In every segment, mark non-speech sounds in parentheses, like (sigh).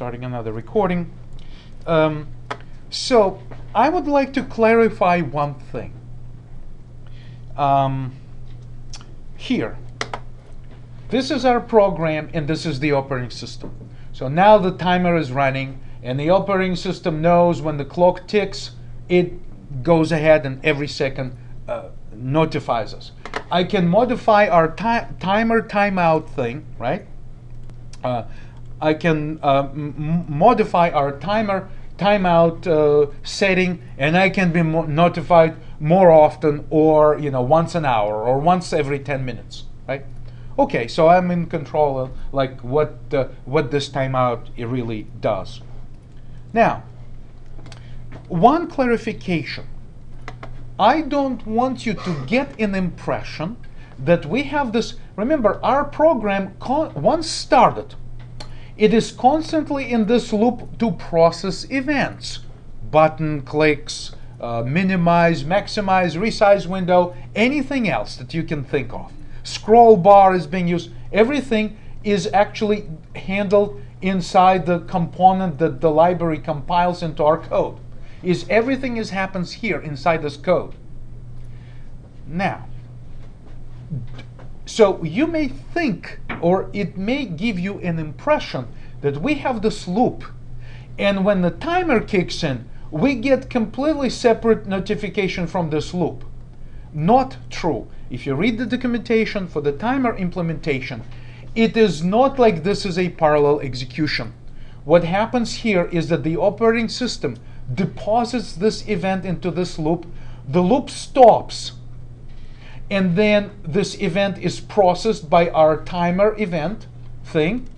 starting another recording. Um, so I would like to clarify one thing. Um, here, this is our program and this is the operating system. So now the timer is running and the operating system knows when the clock ticks, it goes ahead and every second uh, notifies us. I can modify our ti timer timeout thing, right? Uh, I can uh, modify our timer timeout uh, setting and I can be mo notified more often or you know once an hour or once every 10 minutes right? Okay so I'm in control of like what uh, what this timeout really does. Now one clarification. I don't want you to get an impression that we have this remember our program once started it is constantly in this loop to process events. Button clicks, uh, minimize, maximize, resize window, anything else that you can think of. Scroll bar is being used. Everything is actually handled inside the component that the library compiles into our code. Is everything is happens here inside this code. Now, so you may think, or it may give you an impression that we have this loop, and when the timer kicks in, we get completely separate notification from this loop. Not true. If you read the documentation for the timer implementation, it is not like this is a parallel execution. What happens here is that the operating system deposits this event into this loop, the loop stops, and then this event is processed by our timer event thing.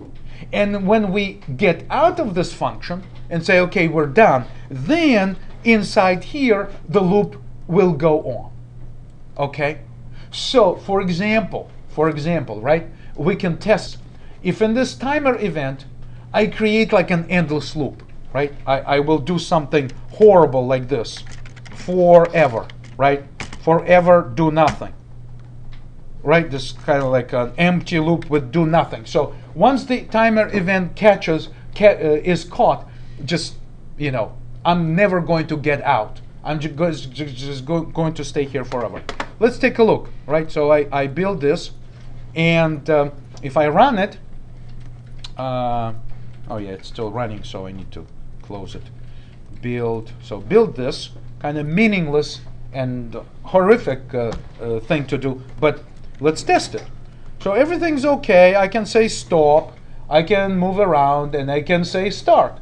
And when we get out of this function and say, okay, we're done, then inside here, the loop will go on. Okay? So, for example, for example, right, we can test if in this timer event, I create like an endless loop, right? I, I will do something horrible like this forever, right? Forever do nothing right? This kind of like an empty loop with do nothing. So once the timer event catches ca uh, is caught, just you know, I'm never going to get out. I'm just, just go, going to stay here forever. Let's take a look, right? So I, I build this, and um, if I run it, uh, oh yeah, it's still running, so I need to close it. Build, so build this, kind of meaningless and horrific uh, uh, thing to do, but Let's test it. So everything's okay. I can say stop. I can move around and I can say start.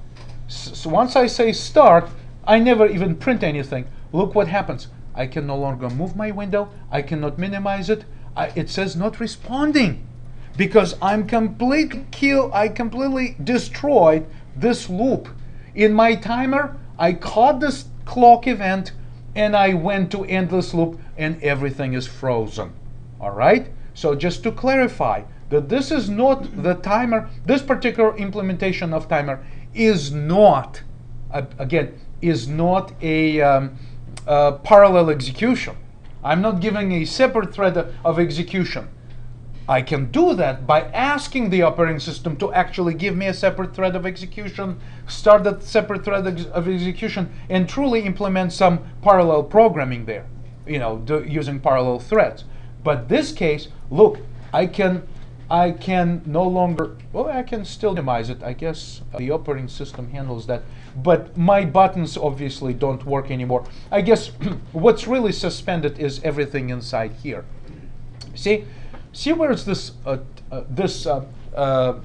So once I say start, I never even print anything. Look what happens. I can no longer move my window. I cannot minimize it. I, it says not responding because I'm completely kill. I completely destroyed this loop. In my timer, I caught this clock event and I went to endless loop and everything is frozen. All right? So just to clarify that this is not the timer, this particular implementation of timer is not, again, is not a, um, a parallel execution. I'm not giving a separate thread of execution. I can do that by asking the operating system to actually give me a separate thread of execution, start that separate thread of execution, and truly implement some parallel programming there, you know, using parallel threads. But this case, look, I can I can no longer, well, I can still minimize it. I guess the operating system handles that. But my buttons obviously don't work anymore. I guess (clears throat) what's really suspended is everything inside here. See, see where's this uh, uh, this uh, uh,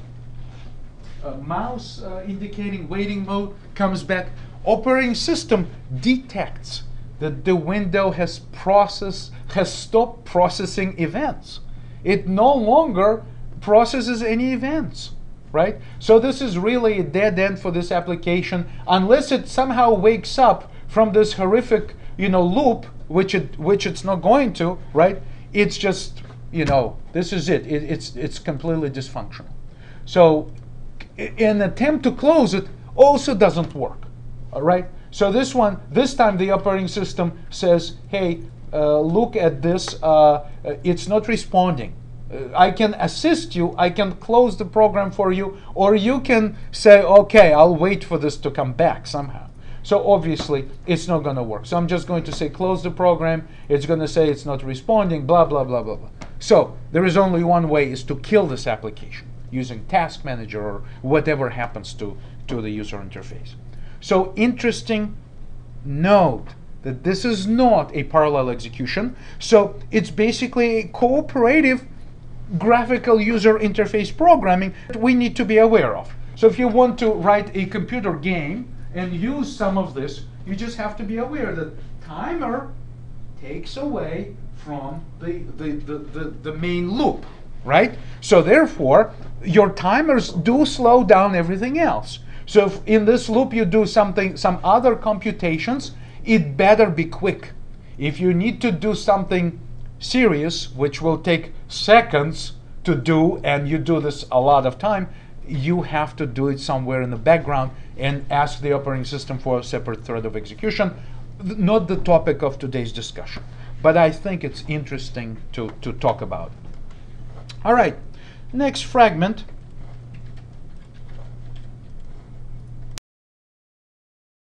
uh mouse uh, indicating waiting mode comes back. Operating system detects that the window has processed, has stopped processing events. It no longer processes any events, right? So this is really a dead end for this application unless it somehow wakes up from this horrific, you know, loop, which it which it's not going to, right? It's just, you know, this is it. it it's it's completely dysfunctional. So an attempt to close it also doesn't work, all right? So this one, this time the operating system says, hey, uh, look at this, uh, it's not responding. Uh, I can assist you, I can close the program for you, or you can say, okay, I'll wait for this to come back somehow. So obviously it's not going to work. So I'm just going to say close the program. It's going to say it's not responding, blah, blah, blah, blah, blah. So there is only one way is to kill this application using task manager or whatever happens to, to the user interface. So interesting note that this is not a parallel execution. So it's basically a cooperative graphical user interface programming that we need to be aware of. So if you want to write a computer game and use some of this, you just have to be aware that timer takes away from the, the, the, the, the main loop, right? So therefore, your timers do slow down everything else. So if in this loop you do something, some other computations, it better be quick. If you need to do something serious, which will take seconds to do, and you do this a lot of time, you have to do it somewhere in the background and ask the operating system for a separate thread of execution. Not the topic of today's discussion, but I think it's interesting to, to talk about. All right, next fragment